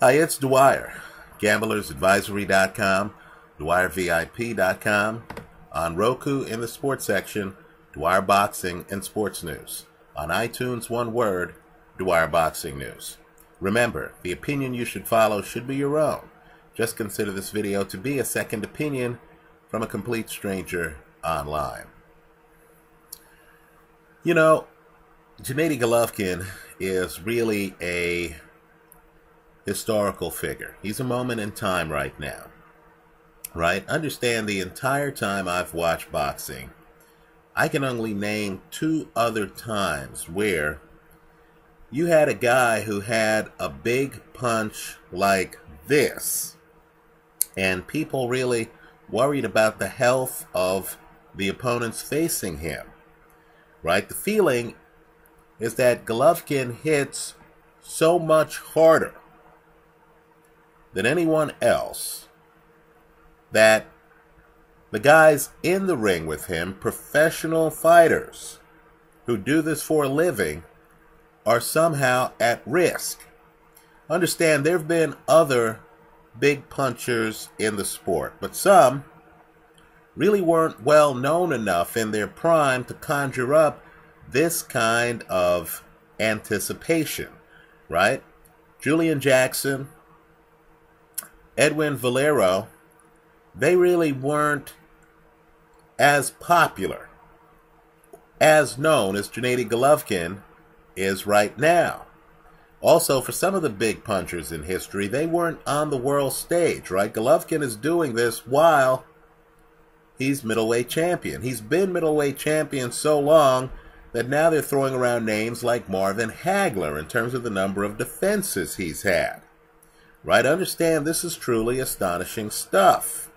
Hi, it's Dwyer, gamblersadvisory.com, DwyerVIP.com, on Roku in the sports section, Dwyer Boxing and Sports News. On iTunes, one word, Dwyer Boxing News. Remember, the opinion you should follow should be your own. Just consider this video to be a second opinion from a complete stranger online. You know, Gennady Golovkin is really a historical figure. He's a moment in time right now. Right? Understand the entire time I've watched boxing, I can only name two other times where you had a guy who had a big punch like this, and people really worried about the health of the opponents facing him. Right? The feeling is that Golovkin hits so much harder than anyone else that the guys in the ring with him, professional fighters who do this for a living, are somehow at risk. Understand there have been other big punchers in the sport, but some really weren't well known enough in their prime to conjure up this kind of anticipation, right? Julian Jackson, Edwin Valero, they really weren't as popular, as known as Gennady Golovkin is right now. Also, for some of the big punchers in history, they weren't on the world stage, right? Golovkin is doing this while he's middleweight champion. He's been middleweight champion so long that now they're throwing around names like Marvin Hagler in terms of the number of defenses he's had. Right? Understand this is truly astonishing stuff.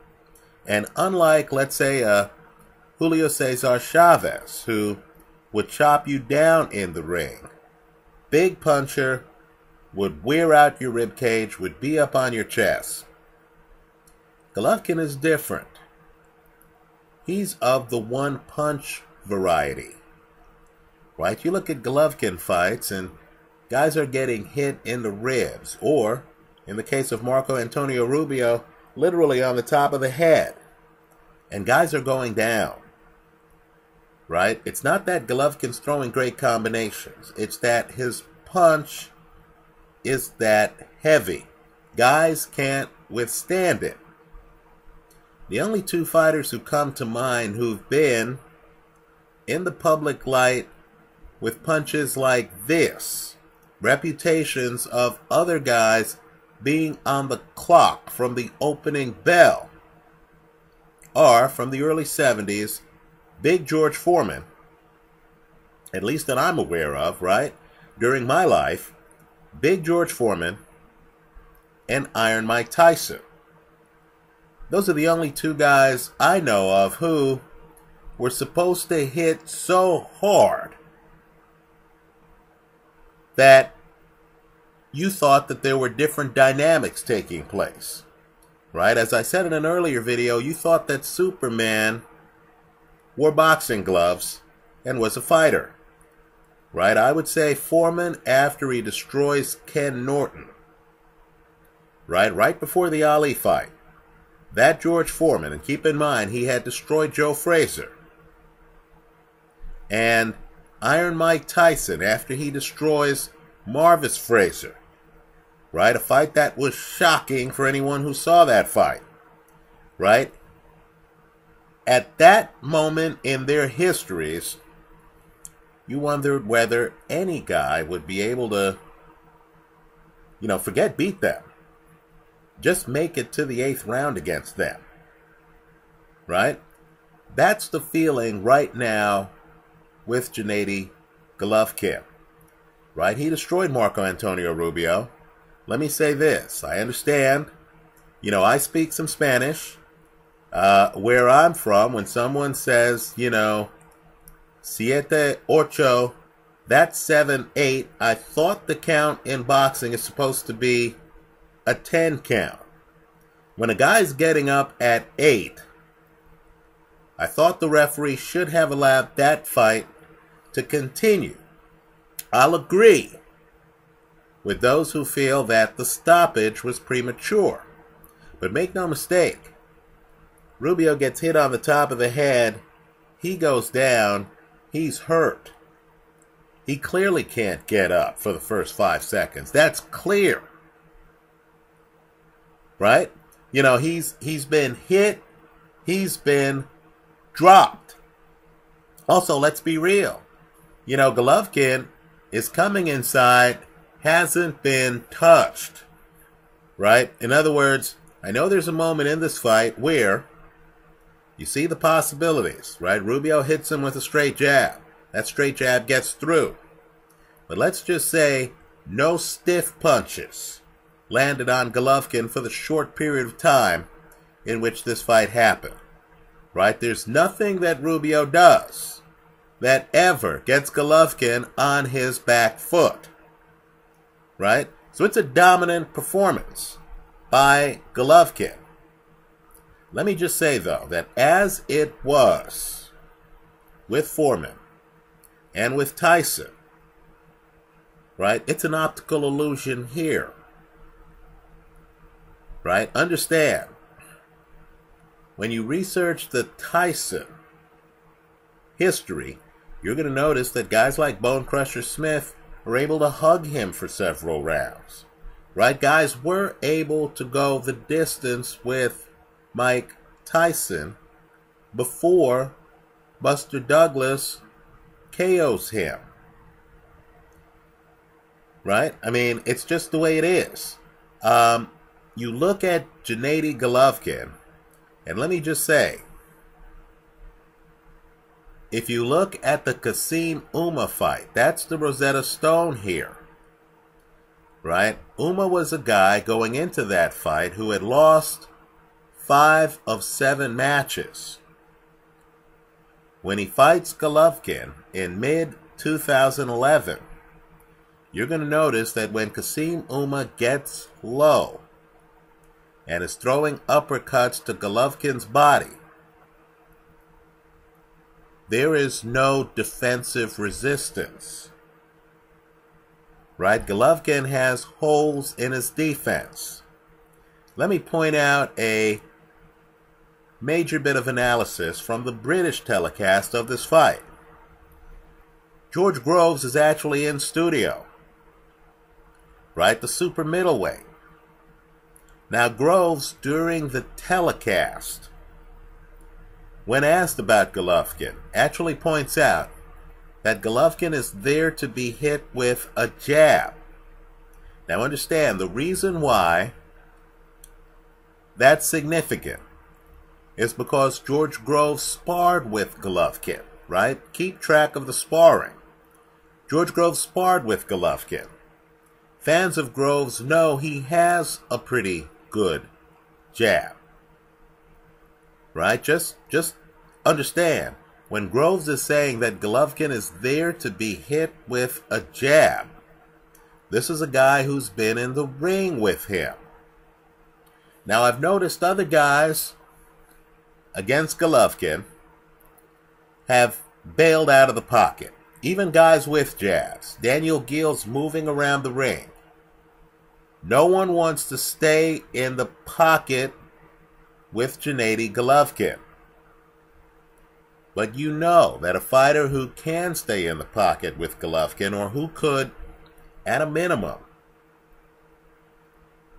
And unlike, let's say, uh, Julio Cesar Chavez, who would chop you down in the ring, big puncher, would wear out your rib cage, would be up on your chest. Golovkin is different. He's of the one punch variety. Right? You look at Golovkin fights and guys are getting hit in the ribs or in the case of Marco Antonio Rubio, literally on the top of the head. And guys are going down. Right? It's not that Golovkin's throwing great combinations. It's that his punch is that heavy. Guys can't withstand it. The only two fighters who come to mind who've been in the public light with punches like this, reputations of other guys being on the clock from the opening bell are from the early 70s Big George Foreman, at least that I'm aware of, right? During my life, Big George Foreman and Iron Mike Tyson. Those are the only two guys I know of who were supposed to hit so hard that you thought that there were different dynamics taking place. Right? As I said in an earlier video, you thought that Superman wore boxing gloves and was a fighter. Right? I would say Foreman after he destroys Ken Norton. Right? Right before the Ali fight. That George Foreman, and keep in mind he had destroyed Joe Frazier. And Iron Mike Tyson after he destroys Marvis Frazier right? A fight that was shocking for anyone who saw that fight, right? At that moment in their histories, you wondered whether any guy would be able to, you know, forget beat them. Just make it to the eighth round against them. Right? That's the feeling right now with Gennady Golovkin. Right? He destroyed Marco Antonio Rubio let me say this. I understand. You know, I speak some Spanish. Uh, where I'm from, when someone says, you know, siete, ocho, that's seven, eight, I thought the count in boxing is supposed to be a 10 count. When a guy's getting up at eight, I thought the referee should have allowed that fight to continue. I'll agree with those who feel that the stoppage was premature. But make no mistake, Rubio gets hit on the top of the head, he goes down, he's hurt. He clearly can't get up for the first five seconds. That's clear. Right? You know, he's he's been hit, he's been dropped. Also, let's be real. You know, Golovkin is coming inside, hasn't been touched. Right? In other words, I know there's a moment in this fight where you see the possibilities, right? Rubio hits him with a straight jab. That straight jab gets through. But let's just say no stiff punches landed on Golovkin for the short period of time in which this fight happened. Right? There's nothing that Rubio does that ever gets Golovkin on his back foot. Right? So it's a dominant performance by Golovkin. Let me just say, though, that as it was with Foreman and with Tyson, right, it's an optical illusion here. Right? Understand, when you research the Tyson history, you're going to notice that guys like Bone Crusher Smith were able to hug him for several rounds. Right? Guys were able to go the distance with Mike Tyson before Buster Douglas KOs him. Right? I mean, it's just the way it is. Um, you look at Gennady Golovkin, and let me just say, if you look at the Kassim Ouma fight, that's the Rosetta Stone here. Right? Ouma was a guy going into that fight who had lost five of seven matches. When he fights Golovkin in mid 2011, you're going to notice that when Kassim Ouma gets low and is throwing uppercuts to Golovkin's body, there is no defensive resistance. Right? Golovkin has holes in his defense. Let me point out a major bit of analysis from the British telecast of this fight. George Groves is actually in studio, right? The super middleweight. Now, Groves, during the telecast, when asked about Golovkin, actually points out that Golovkin is there to be hit with a jab. Now, understand the reason why that's significant is because George Groves sparred with Golovkin, right? Keep track of the sparring. George Groves sparred with Golovkin. Fans of Groves know he has a pretty good jab. Right? Just just understand when Groves is saying that Golovkin is there to be hit with a jab. This is a guy who's been in the ring with him. Now I've noticed other guys against Golovkin have bailed out of the pocket. Even guys with jabs. Daniel Geale's moving around the ring. No one wants to stay in the pocket with Gennady Golovkin. But you know that a fighter who can stay in the pocket with Golovkin, or who could, at a minimum,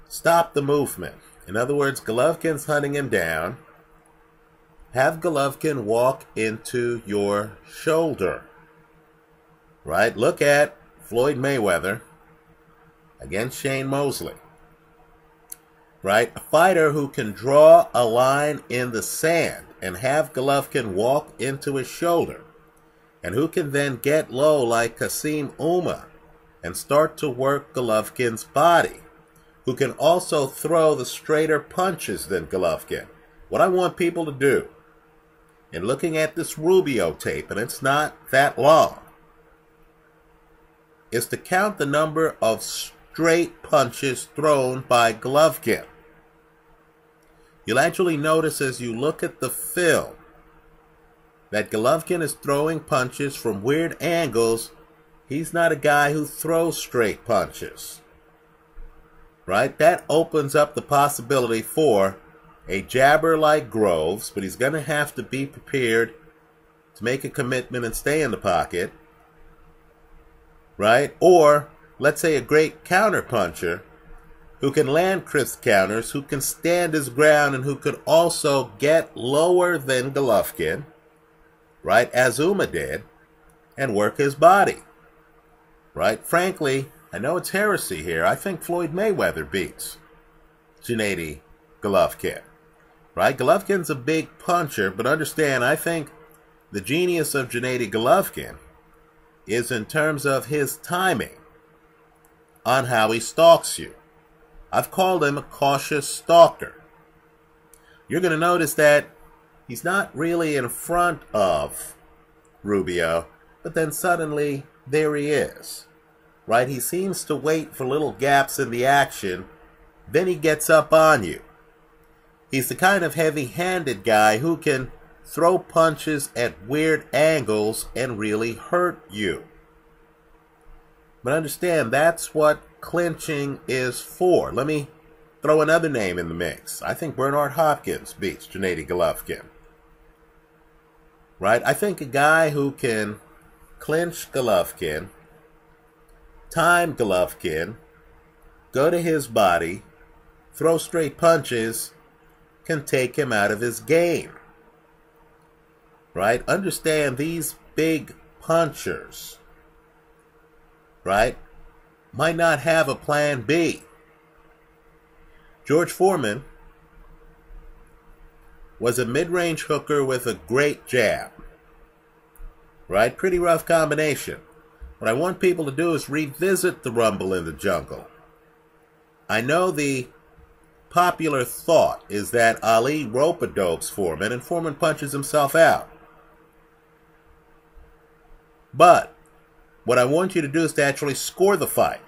stop the movement. In other words, Golovkin's hunting him down have Golovkin walk into your shoulder. Right? Look at Floyd Mayweather against Shane Mosley. Right? A fighter who can draw a line in the sand and have Golovkin walk into his shoulder. And who can then get low like Kassim Ouma and start to work Golovkin's body. Who can also throw the straighter punches than Golovkin. What I want people to do and looking at this Rubio tape, and it's not that long, is to count the number of straight punches thrown by Golovkin. You'll actually notice as you look at the film that Golovkin is throwing punches from weird angles. He's not a guy who throws straight punches. right? That opens up the possibility for a jabber like Groves, but he's going to have to be prepared to make a commitment and stay in the pocket, right? Or, let's say, a great counter puncher who can land crisp counters, who can stand his ground, and who could also get lower than Golovkin, right, as Ouma did, and work his body, right? Frankly, I know it's heresy here. I think Floyd Mayweather beats Gennady Golovkin, right? Golovkin's a big puncher, but understand, I think the genius of Gennady Golovkin is in terms of his timing on how he stalks you. I've called him a cautious stalker. You're going to notice that he's not really in front of Rubio, but then suddenly there he is. Right? He seems to wait for little gaps in the action, then he gets up on you. He's the kind of heavy handed guy who can throw punches at weird angles and really hurt you. But understand, that's what clinching is for. Let me throw another name in the mix. I think Bernard Hopkins beats Gennady Golovkin. Right? I think a guy who can clinch Golovkin, time Golovkin, go to his body, throw straight punches, can take him out of his game. Right? Understand these big punchers. Right? Might not have a plan B. George Foreman was a mid range hooker with a great jab. Right? Pretty rough combination. What I want people to do is revisit the Rumble in the Jungle. I know the popular thought is that Ali rope a dopes Foreman and Foreman punches himself out. But what I want you to do is to actually score the fight.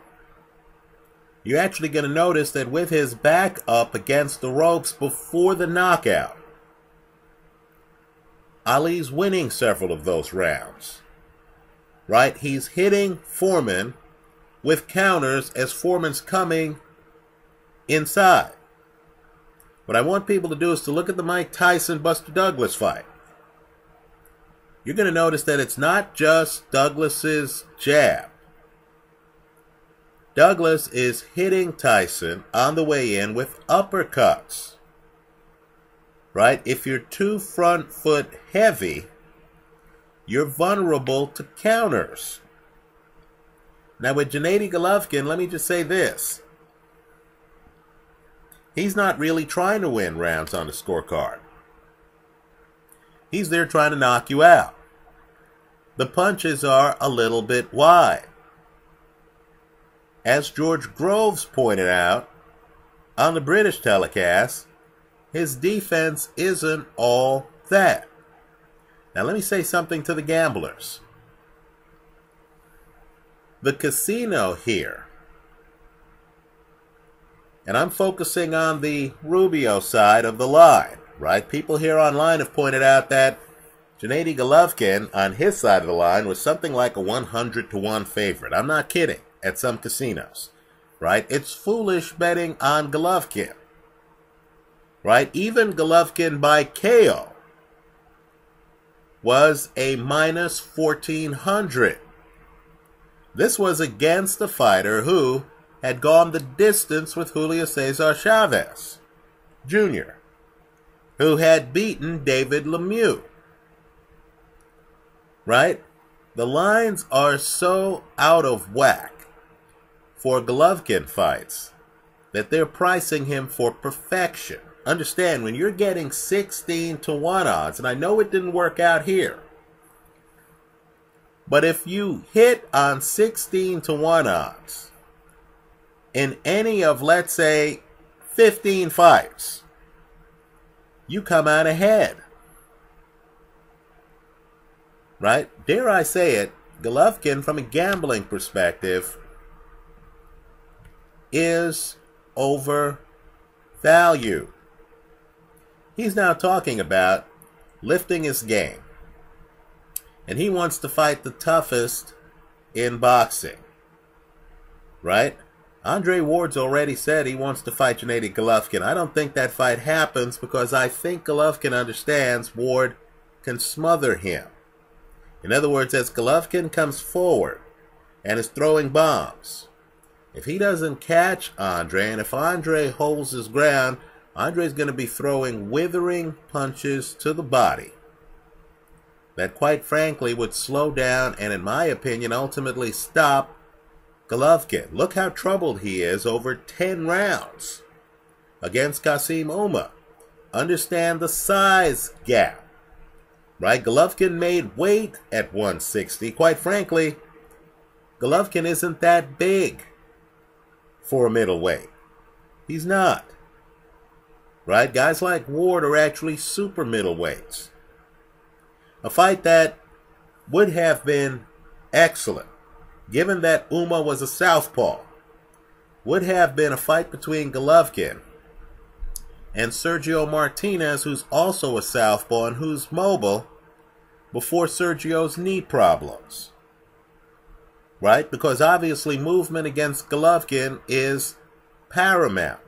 You're actually going to notice that with his back up against the ropes before the knockout, Ali's winning several of those rounds. Right? He's hitting Foreman with counters as Foreman's coming inside. What I want people to do is to look at the Mike Tyson Buster Douglas fight you're going to notice that it's not just Douglas's jab. Douglas is hitting Tyson on the way in with uppercuts. Right? If you're too front foot heavy, you're vulnerable to counters. Now, with Gennady Golovkin, let me just say this. He's not really trying to win rounds on the scorecard. He's there trying to knock you out. The punches are a little bit wide. As George Groves pointed out on the British telecast, his defense isn't all that. Now, let me say something to the gamblers. The casino here, and I'm focusing on the Rubio side of the line right? People here online have pointed out that Gennady Golovkin on his side of the line was something like a 100 to 1 favorite. I'm not kidding, at some casinos, right? It's foolish betting on Golovkin, right? Even Golovkin by KO was a minus 1400. This was against a fighter who had gone the distance with Julio Cesar Chavez Jr who had beaten David Lemieux. Right? The lines are so out of whack for Golovkin fights that they're pricing him for perfection. Understand, when you're getting 16 to 1 odds, and I know it didn't work out here, but if you hit on 16 to 1 odds in any of, let's say, 15 fights, you come out ahead. Right? Dare I say it, Golovkin, from a gambling perspective, is overvalued. He's now talking about lifting his game. And he wants to fight the toughest in boxing. Right? Andre Ward's already said he wants to fight Gennady Golovkin. I don't think that fight happens because I think Golovkin understands Ward can smother him. In other words, as Golovkin comes forward and is throwing bombs, if he doesn't catch Andre, and if Andre holds his ground, Andre's going to be throwing withering punches to the body that, quite frankly, would slow down and, in my opinion, ultimately stop Golovkin. Look how troubled he is over 10 rounds against Kassim Ouma. Understand the size gap. Right? Golovkin made weight at 160. Quite frankly, Golovkin isn't that big for a middleweight. He's not. Right? Guys like Ward are actually super middleweights. A fight that would have been excellent given that Ouma was a southpaw, would have been a fight between Golovkin and Sergio Martinez, who's also a southpaw and who's mobile, before Sergio's knee problems. Right? Because obviously movement against Golovkin is paramount.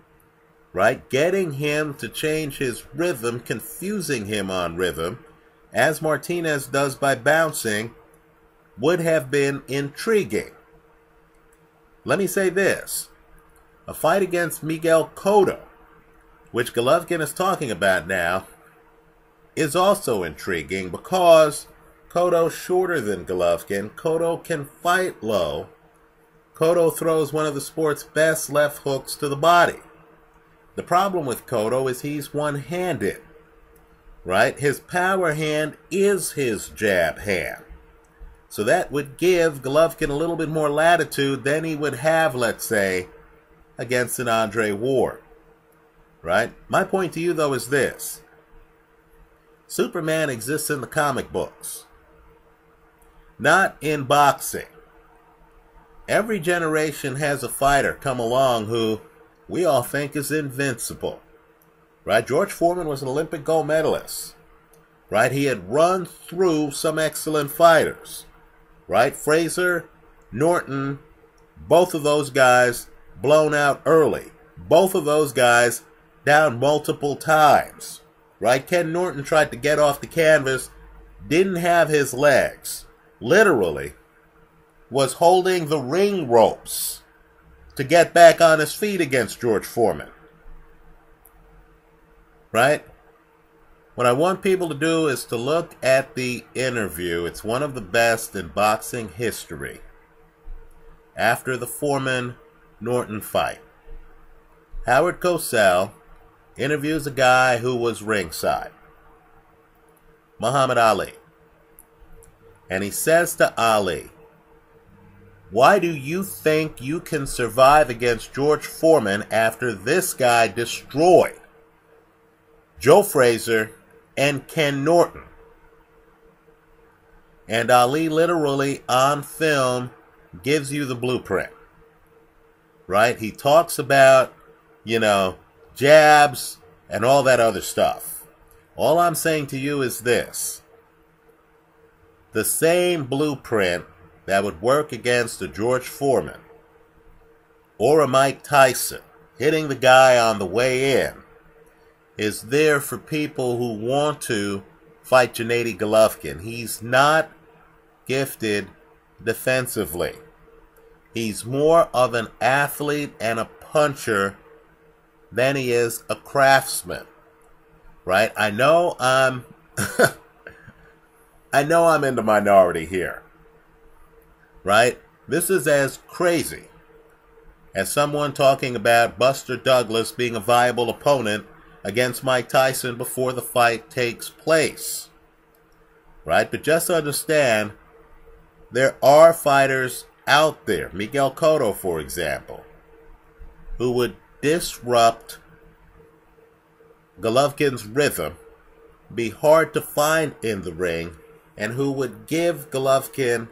Right? Getting him to change his rhythm, confusing him on rhythm, as Martinez does by bouncing, would have been intriguing. Let me say this. A fight against Miguel Cotto, which Golovkin is talking about now, is also intriguing because Cotto's shorter than Golovkin. Cotto can fight low. Cotto throws one of the sport's best left hooks to the body. The problem with Cotto is he's one-handed, right? His power hand is his jab hand. So that would give Golovkin a little bit more latitude than he would have, let's say, against an Andre Ward. Right? My point to you, though, is this Superman exists in the comic books, not in boxing. Every generation has a fighter come along who we all think is invincible. Right? George Foreman was an Olympic gold medalist. Right? He had run through some excellent fighters right? Frazier, Norton, both of those guys blown out early. Both of those guys down multiple times, right? Ken Norton tried to get off the canvas, didn't have his legs, literally, was holding the ring ropes to get back on his feet against George Foreman. Right? What I want people to do is to look at the interview. It's one of the best in boxing history. After the Foreman Norton fight, Howard Cosell interviews a guy who was ringside, Muhammad Ali. And he says to Ali, Why do you think you can survive against George Foreman after this guy destroyed Joe Frazier and Ken Norton. And Ali literally on film gives you the blueprint. Right? He talks about, you know, jabs and all that other stuff. All I'm saying to you is this. The same blueprint that would work against a George Foreman or a Mike Tyson hitting the guy on the way in is there for people who want to fight Gennady Golovkin. He's not gifted defensively. He's more of an athlete and a puncher than he is a craftsman. Right? I know I'm I know I'm in the minority here. Right? This is as crazy as someone talking about Buster Douglas being a viable opponent against Mike Tyson before the fight takes place. Right? But just understand there are fighters out there, Miguel Cotto, for example, who would disrupt Golovkin's rhythm, be hard to find in the ring, and who would give Golovkin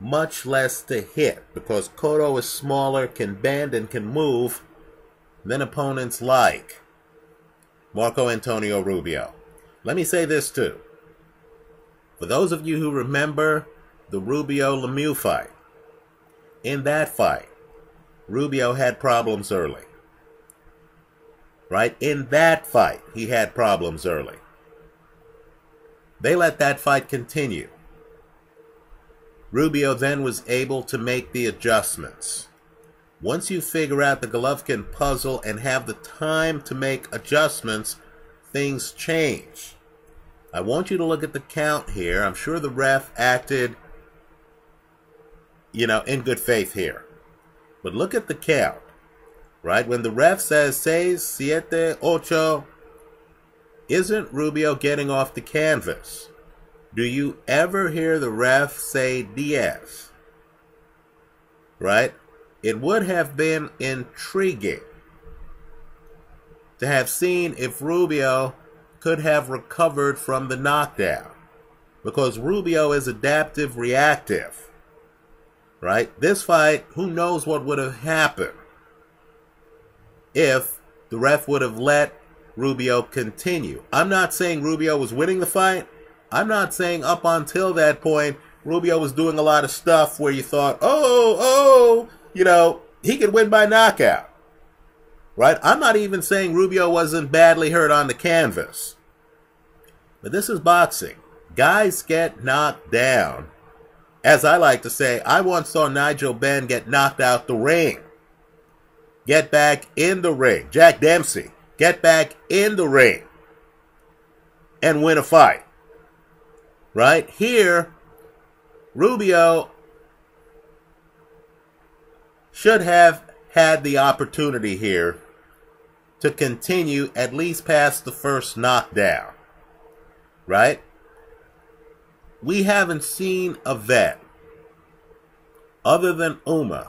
much less to hit because Cotto is smaller, can bend, and can move than opponents like. Marco Antonio Rubio. Let me say this too. For those of you who remember the Rubio Lemieux fight, in that fight, Rubio had problems early. Right? In that fight, he had problems early. They let that fight continue. Rubio then was able to make the adjustments. Once you figure out the Golovkin puzzle and have the time to make adjustments, things change. I want you to look at the count here. I'm sure the ref acted, you know, in good faith here. But look at the count, right? When the ref says seis, siete, ocho, isn't Rubio getting off the canvas? Do you ever hear the ref say diez? Right? It would have been intriguing to have seen if Rubio could have recovered from the knockdown. Because Rubio is adaptive reactive. Right? This fight, who knows what would have happened if the ref would have let Rubio continue. I'm not saying Rubio was winning the fight. I'm not saying up until that point, Rubio was doing a lot of stuff where you thought, oh, oh, you know, he could win by knockout. Right? I'm not even saying Rubio wasn't badly hurt on the canvas. But this is boxing. Guys get knocked down. As I like to say, I once saw Nigel Benn get knocked out the ring. Get back in the ring. Jack Dempsey, get back in the ring and win a fight. Right? Here, Rubio should have had the opportunity here to continue at least past the first knockdown. Right? We haven't seen a vet other than Ouma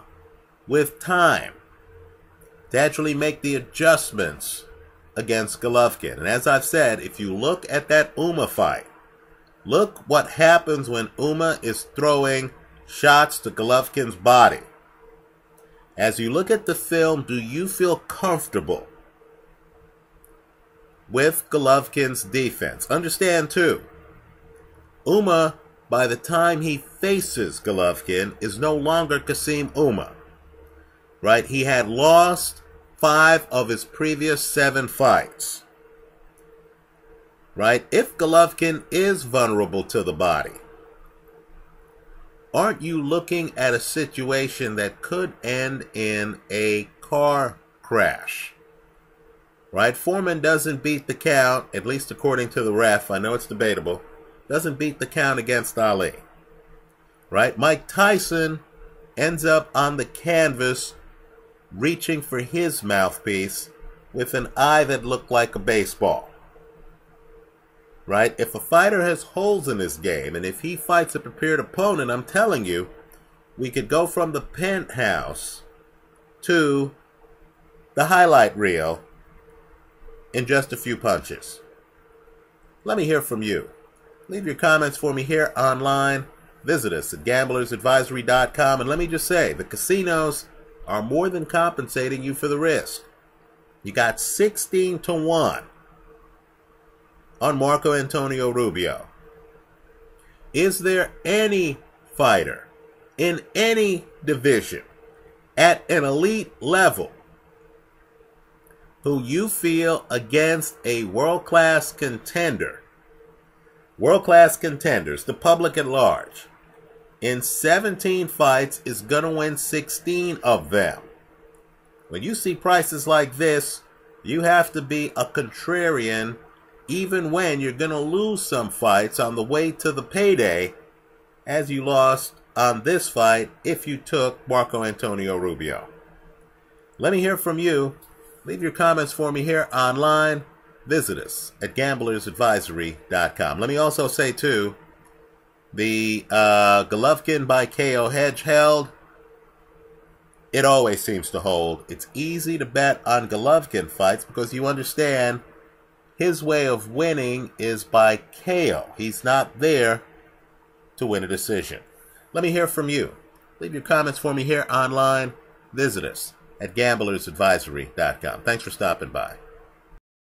with time to actually make the adjustments against Golovkin. And as I've said, if you look at that Ouma fight, look what happens when Ouma is throwing shots to Golovkin's body. As you look at the film, do you feel comfortable with Golovkin's defense? Understand, too, Ouma, by the time he faces Golovkin, is no longer Kassim Ouma. Right? He had lost five of his previous seven fights. Right? If Golovkin is vulnerable to the body, aren't you looking at a situation that could end in a car crash? Right? Foreman doesn't beat the count, at least according to the ref. I know it's debatable. Doesn't beat the count against Ali. Right? Mike Tyson ends up on the canvas reaching for his mouthpiece with an eye that looked like a baseball right? If a fighter has holes in his game, and if he fights a prepared opponent, I'm telling you, we could go from the penthouse to the highlight reel in just a few punches. Let me hear from you. Leave your comments for me here online. Visit us at gamblersadvisory.com. And let me just say, the casinos are more than compensating you for the risk. You got 16 to 1 on Marco Antonio Rubio. Is there any fighter in any division at an elite level who you feel against a world class contender, world class contenders, the public at large, in 17 fights is going to win 16 of them? When you see prices like this, you have to be a contrarian even when you're going to lose some fights on the way to the payday, as you lost on this fight if you took Marco Antonio Rubio. Let me hear from you. Leave your comments for me here online. Visit us at gamblersadvisory.com. Let me also say, too, the uh, Golovkin by KO hedge held. It always seems to hold. It's easy to bet on Golovkin fights because you understand his way of winning is by KO. He's not there to win a decision. Let me hear from you. Leave your comments for me here online. Visit us at gamblersadvisory.com. Thanks for stopping by.